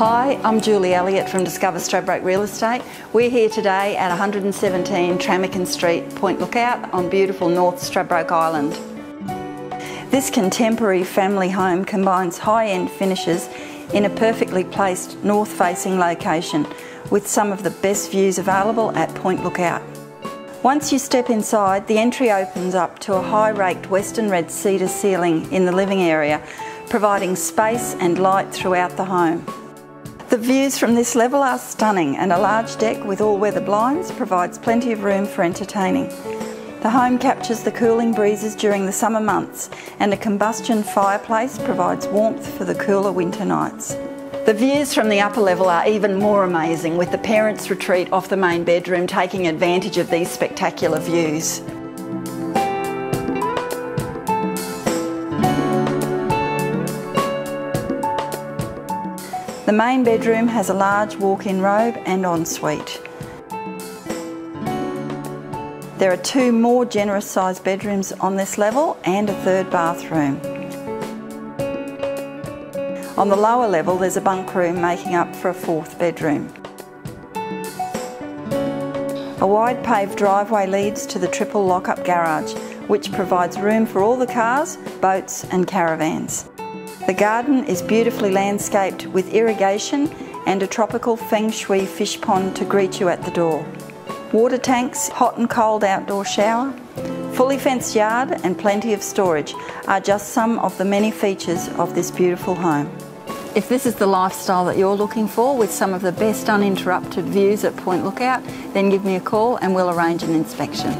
I'm Julie Elliott from Discover Stradbroke Real Estate. We're here today at 117 Tramican Street, Point Lookout on beautiful North Stradbroke Island. This contemporary family home combines high-end finishes in a perfectly placed north-facing location with some of the best views available at Point Lookout. Once you step inside, the entry opens up to a high-raked western red cedar ceiling in the living area, providing space and light throughout the home. The views from this level are stunning and a large deck with all-weather blinds provides plenty of room for entertaining. The home captures the cooling breezes during the summer months and a combustion fireplace provides warmth for the cooler winter nights. The views from the upper level are even more amazing with the parents' retreat off the main bedroom taking advantage of these spectacular views. The main bedroom has a large walk-in robe and ensuite. There are two more generous sized bedrooms on this level and a third bathroom. On the lower level there's a bunk room making up for a fourth bedroom. A wide paved driveway leads to the triple lock-up garage, which provides room for all the cars, boats and caravans. The garden is beautifully landscaped with irrigation and a tropical feng shui fish pond to greet you at the door. Water tanks, hot and cold outdoor shower, fully fenced yard and plenty of storage are just some of the many features of this beautiful home. If this is the lifestyle that you're looking for with some of the best uninterrupted views at Point Lookout, then give me a call and we'll arrange an inspection.